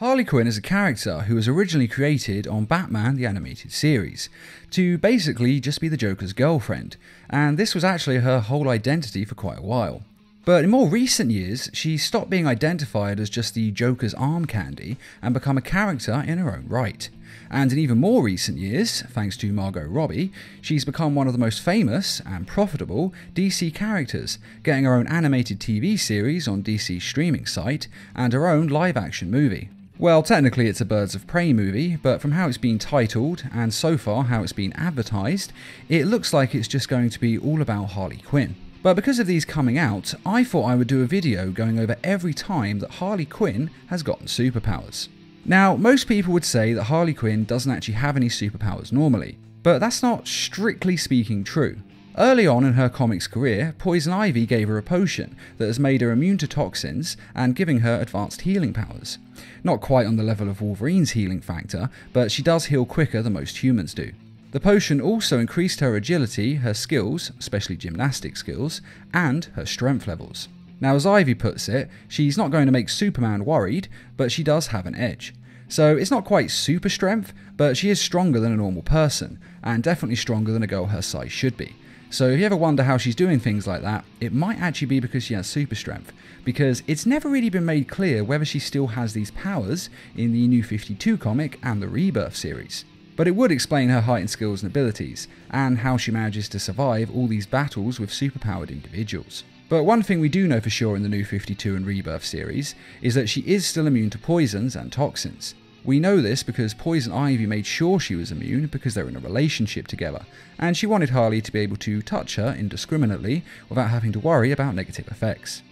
Harley Quinn is a character who was originally created on Batman the Animated Series to basically just be the Joker's girlfriend, and this was actually her whole identity for quite a while. But in more recent years, she stopped being identified as just the Joker's arm candy and become a character in her own right. And in even more recent years, thanks to Margot Robbie, she's become one of the most famous and profitable DC characters, getting her own animated TV series on DC's streaming site and her own live action movie. Well, technically it's a Birds of Prey movie, but from how it's been titled and so far how it's been advertised, it looks like it's just going to be all about Harley Quinn. But because of these coming out, I thought I would do a video going over every time that Harley Quinn has gotten superpowers. Now, most people would say that Harley Quinn doesn't actually have any superpowers normally, but that's not strictly speaking true. Early on in her comics career, Poison Ivy gave her a potion that has made her immune to toxins and giving her advanced healing powers. Not quite on the level of Wolverine's healing factor, but she does heal quicker than most humans do. The potion also increased her agility, her skills, especially gymnastic skills, and her strength levels. Now, as Ivy puts it, she's not going to make Superman worried, but she does have an edge. So it's not quite super strength, but she is stronger than a normal person, and definitely stronger than a girl her size should be. So if you ever wonder how she's doing things like that, it might actually be because she has super strength, because it's never really been made clear whether she still has these powers in the New 52 comic and the Rebirth series. But it would explain her heightened skills and abilities, and how she manages to survive all these battles with superpowered individuals. But one thing we do know for sure in the New 52 and Rebirth series is that she is still immune to poisons and toxins, we know this because Poison Ivy made sure she was immune because they're in a relationship together, and she wanted Harley to be able to touch her indiscriminately without having to worry about negative effects.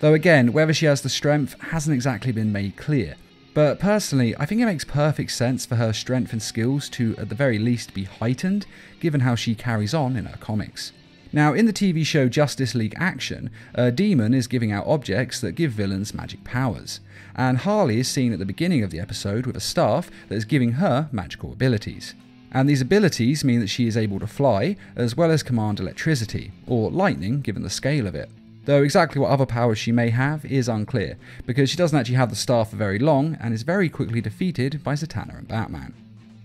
Though again, whether she has the strength hasn't exactly been made clear, but personally, I think it makes perfect sense for her strength and skills to, at the very least, be heightened, given how she carries on in her comics. Now, in the TV show Justice League Action, a demon is giving out objects that give villains magic powers, and Harley is seen at the beginning of the episode with a staff that is giving her magical abilities. And these abilities mean that she is able to fly, as well as command electricity, or lightning given the scale of it. Though exactly what other powers she may have is unclear, because she doesn't actually have the staff for very long and is very quickly defeated by Zatanna and Batman.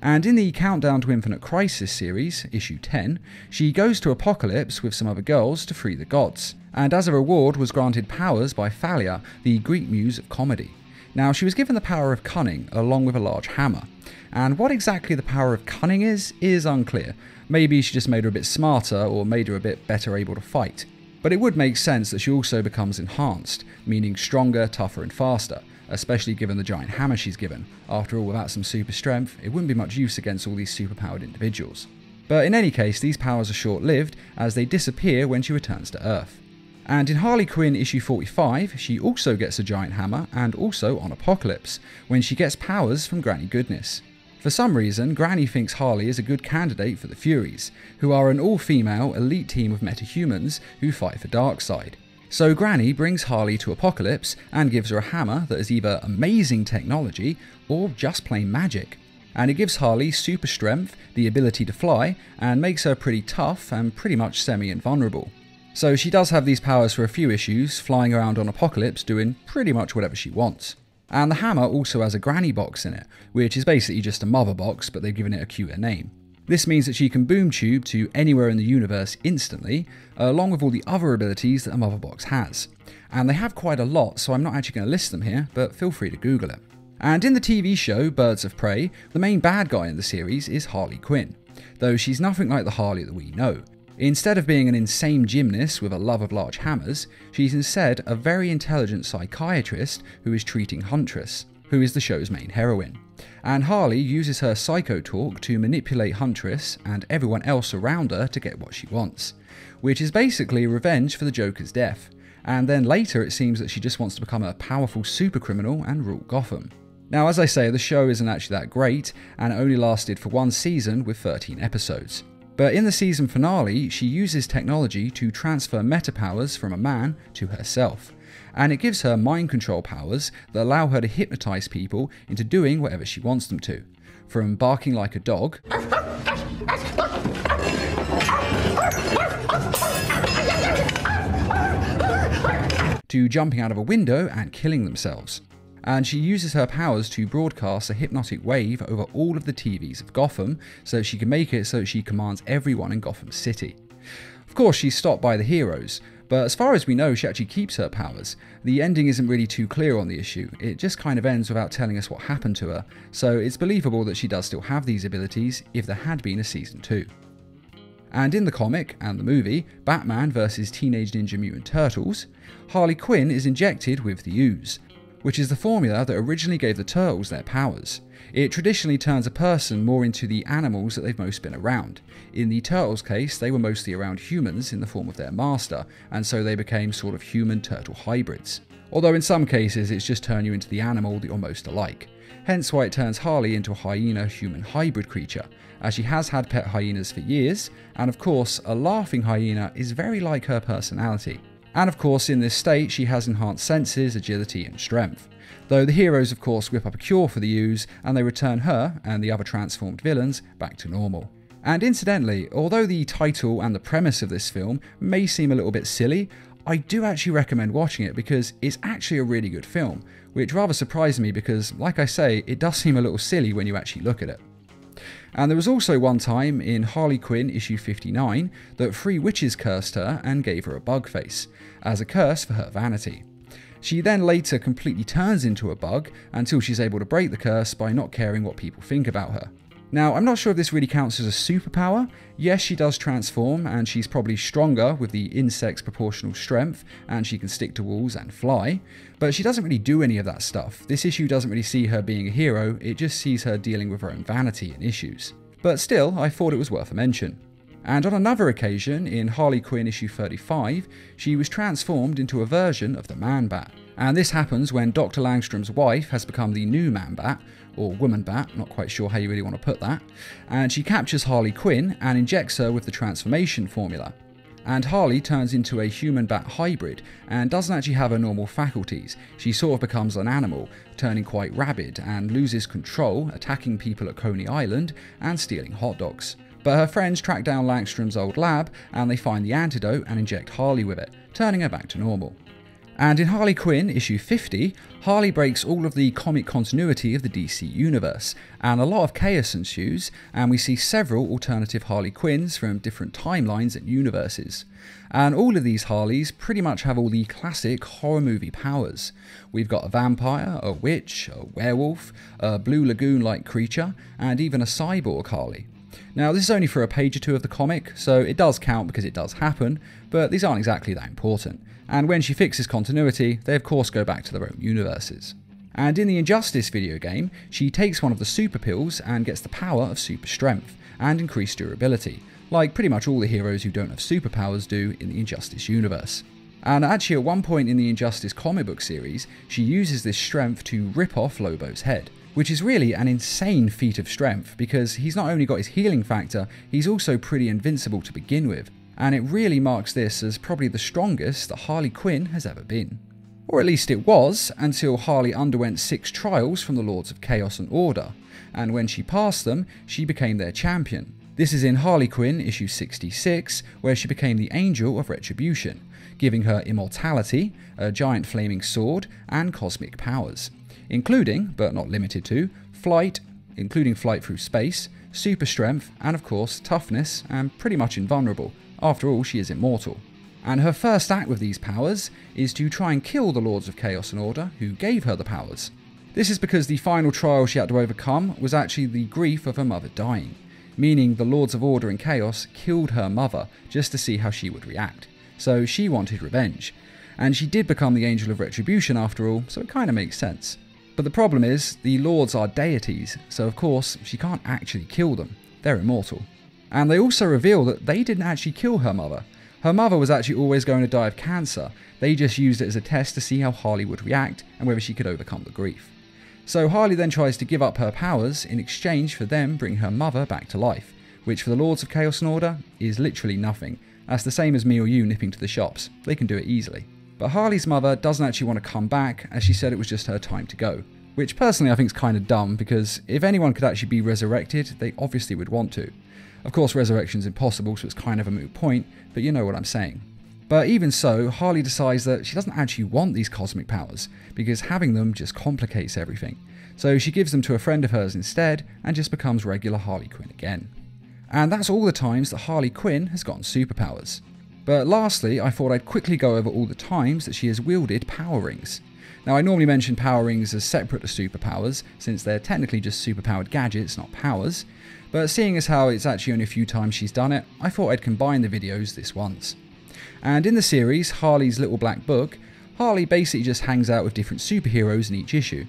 And in the Countdown to Infinite Crisis series, issue 10, she goes to Apokolips with some other girls to free the gods, and as a reward was granted powers by Thalia, the Greek muse of comedy. Now, she was given the power of cunning along with a large hammer, and what exactly the power of cunning is, is unclear. Maybe she just made her a bit smarter or made her a bit better able to fight. But it would make sense that she also becomes enhanced, meaning stronger, tougher, and faster, especially given the giant hammer she's given. After all, without some super strength, it wouldn't be much use against all these superpowered individuals. But in any case, these powers are short lived as they disappear when she returns to Earth. And in Harley Quinn issue 45, she also gets a giant hammer and also on Apokolips, when she gets powers from Granny Goodness. For some reason, Granny thinks Harley is a good candidate for the Furies, who are an all female elite team of metahumans who fight for Darkseid. So Granny brings Harley to Apokolips and gives her a hammer that is either amazing technology or just plain magic. And it gives Harley super strength, the ability to fly, and makes her pretty tough and pretty much semi invulnerable. So she does have these powers for a few issues, flying around on Apokolips doing pretty much whatever she wants. And the hammer also has a granny box in it, which is basically just a mother box, but they've given it a cuter name. This means that she can boom tube to anywhere in the universe instantly, along with all the other abilities that a Mother Box has. And they have quite a lot, so I'm not actually going to list them here, but feel free to Google it. And in the TV show Birds of Prey, the main bad guy in the series is Harley Quinn, though she's nothing like the Harley that we know. Instead of being an insane gymnast with a love of large hammers, she's instead a very intelligent psychiatrist who is treating Huntress, who is the show's main heroine and Harley uses her psycho talk to manipulate Huntress and everyone else around her to get what she wants, which is basically revenge for the Joker's death. And then later it seems that she just wants to become a powerful supercriminal and rule Gotham. Now, as I say, the show isn't actually that great and only lasted for one season with 13 episodes. But in the season finale, she uses technology to transfer meta powers from a man to herself and it gives her mind control powers that allow her to hypnotize people into doing whatever she wants them to. From barking like a dog, to jumping out of a window and killing themselves. and she uses her powers to broadcast a hypnotic wave over all of the TVs of Gotham so she can make it so she commands everyone in Gotham City. Of course, she's stopped by the heroes, but as far as we know, she actually keeps her powers. The ending isn't really too clear on the issue, it just kind of ends without telling us what happened to her, so it's believable that she does still have these abilities if there had been a season 2. And in the comic and the movie, Batman vs. Teenage Ninja Mutant Turtles, Harley Quinn is injected with the ooze, which is the formula that originally gave the turtles their powers. It traditionally turns a person more into the animals that they've most been around. In the turtles' case, they were mostly around humans in the form of their master, and so they became sort of human turtle hybrids. Although in some cases it's just turned you into the animal that you're most alike. Hence why it turns Harley into a hyena human hybrid creature, as she has had pet hyenas for years, and of course, a laughing hyena is very like her personality. And of course, in this state, she has enhanced senses, agility, and strength. Though the heroes, of course, whip up a cure for the ooze, and they return her and the other transformed villains back to normal. And incidentally, although the title and the premise of this film may seem a little bit silly, I do actually recommend watching it because it's actually a really good film, which rather surprised me because, like I say, it does seem a little silly when you actually look at it. And there was also one time in Harley Quinn issue 59 that three witches cursed her and gave her a bug face, as a curse for her vanity. She then later completely turns into a bug until she's able to break the curse by not caring what people think about her. Now, I'm not sure if this really counts as a superpower. Yes, she does transform, and she's probably stronger with the insect's proportional strength, and she can stick to walls and fly, but she doesn't really do any of that stuff. This issue doesn't really see her being a hero, it just sees her dealing with her own vanity and issues. But still, I thought it was worth a mention. And on another occasion, in Harley Quinn issue 35, she was transformed into a version of the Man Bat. And this happens when Dr. Langstrom's wife has become the new Man Bat, or Woman Bat, not quite sure how you really want to put that, and she captures Harley Quinn and injects her with the transformation formula. And Harley turns into a human bat hybrid and doesn't actually have her normal faculties. She sort of becomes an animal, turning quite rabid and loses control, attacking people at Coney Island and stealing hot dogs. But her friends track down Langstrom's old lab and they find the antidote and inject Harley with it, turning her back to normal. And in Harley Quinn, issue 50, Harley breaks all of the comic continuity of the DC universe, and a lot of chaos ensues, and we see several alternative Harley Quinns from different timelines and universes. And all of these Harleys pretty much have all the classic horror movie powers. We've got a vampire, a witch, a werewolf, a blue lagoon like creature, and even a cyborg Harley. Now, this is only for a page or two of the comic, so it does count because it does happen, but these aren't exactly that important. And when she fixes continuity, they of course go back to their own universes. And in the Injustice video game, she takes one of the super pills and gets the power of super strength and increased durability, like pretty much all the heroes who don't have superpowers do in the Injustice universe. And actually, at one point in the Injustice comic book series, she uses this strength to rip off Lobo's head which is really an insane feat of strength because he's not only got his healing factor, he's also pretty invincible to begin with, and it really marks this as probably the strongest that Harley Quinn has ever been. Or at least it was, until Harley underwent six trials from the Lords of Chaos and Order, and when she passed them, she became their champion. This is in Harley Quinn issue 66, where she became the Angel of Retribution, giving her immortality, a giant flaming sword, and cosmic powers including, but not limited to, flight, including flight through space, super strength, and of course, toughness, and pretty much invulnerable. After all, she is immortal. And her first act with these powers is to try and kill the Lords of Chaos and Order who gave her the powers. This is because the final trial she had to overcome was actually the grief of her mother dying, meaning the Lords of Order and Chaos killed her mother just to see how she would react. So she wanted revenge. And she did become the Angel of Retribution after all, so it kind of makes sense. But the problem is, the lords are deities, so of course, she can't actually kill them. They're immortal. And they also reveal that they didn't actually kill her mother. Her mother was actually always going to die of cancer. They just used it as a test to see how Harley would react and whether she could overcome the grief. So Harley then tries to give up her powers in exchange for them bringing her mother back to life, which for the Lords of Chaos and Order is literally nothing. That's the same as me or you nipping to the shops. They can do it easily. But Harley's mother doesn't actually want to come back, as she said it was just her time to go. Which personally I think is kind of dumb, because if anyone could actually be resurrected, they obviously would want to. Of course, resurrection is impossible, so it's kind of a moot point, but you know what I'm saying. But even so, Harley decides that she doesn't actually want these cosmic powers, because having them just complicates everything. So she gives them to a friend of hers instead, and just becomes regular Harley Quinn again. And that's all the times that Harley Quinn has gotten superpowers. But lastly, I thought I'd quickly go over all the times that she has wielded power rings. Now, I normally mention power rings as separate to superpowers, since they're technically just superpowered gadgets, not powers, but seeing as how it's actually only a few times she's done it, I thought I'd combine the videos this once. And in the series, Harley's Little Black Book, Harley basically just hangs out with different superheroes in each issue.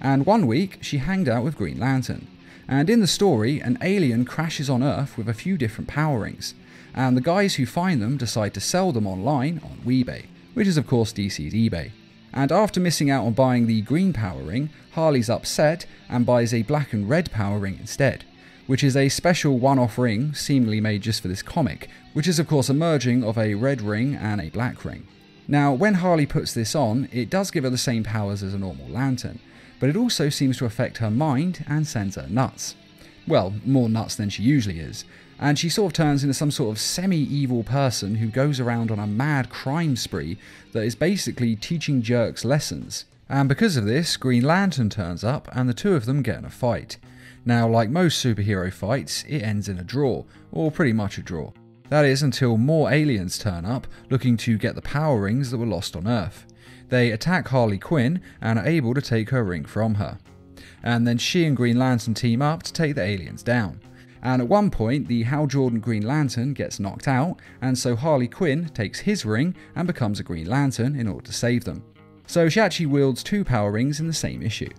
And one week, she hanged out with Green Lantern. And in the story, an alien crashes on Earth with a few different power rings, and the guys who find them decide to sell them online on Weebay, which is of course DC's eBay. And after missing out on buying the green power ring, Harley's upset and buys a black and red power ring instead, which is a special one off ring seemingly made just for this comic, which is of course a merging of a red ring and a black ring. Now, when Harley puts this on, it does give her the same powers as a normal lantern, but it also seems to affect her mind and sends her nuts. Well, more nuts than she usually is, and she sort of turns into some sort of semi evil person who goes around on a mad crime spree that is basically teaching jerks lessons. And because of this, Green Lantern turns up and the two of them get in a fight. Now, like most superhero fights, it ends in a draw, or pretty much a draw. That is until more aliens turn up looking to get the power rings that were lost on Earth. They attack Harley Quinn and are able to take her ring from her. And then she and Green Lantern team up to take the aliens down. And at one point, the Hal Jordan Green Lantern gets knocked out, and so Harley Quinn takes his ring and becomes a Green Lantern in order to save them. So she actually wields two power rings in the same issue.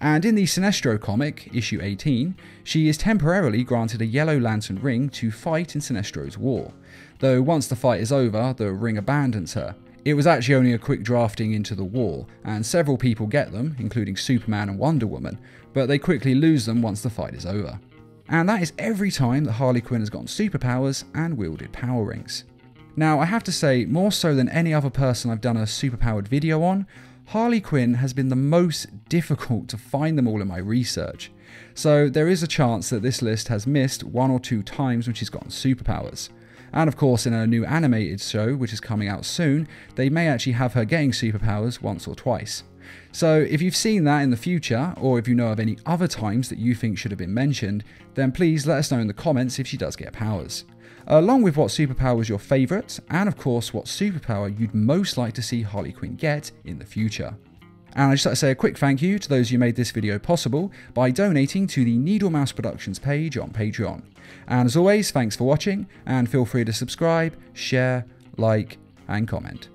And in the Sinestro comic, issue 18, she is temporarily granted a Yellow Lantern ring to fight in Sinestro's war. Though once the fight is over, the ring abandons her, it was actually only a quick drafting into the wall, and several people get them, including Superman and Wonder Woman, but they quickly lose them once the fight is over. And that is every time that Harley Quinn has gotten superpowers and wielded power rings. Now, I have to say, more so than any other person I've done a superpowered video on, Harley Quinn has been the most difficult to find them all in my research. So there is a chance that this list has missed one or two times when she's gotten superpowers. And of course, in a new animated show, which is coming out soon, they may actually have her getting superpowers once or twice. So, if you've seen that in the future, or if you know of any other times that you think should have been mentioned, then please let us know in the comments if she does get powers. Along with what superpower was your favourite, and of course, what superpower you'd most like to see Harley Quinn get in the future. And I'd just like to say a quick thank you to those who made this video possible by donating to the Needle Mouse Productions page on Patreon. And as always, thanks for watching, and feel free to subscribe, share, like, and comment.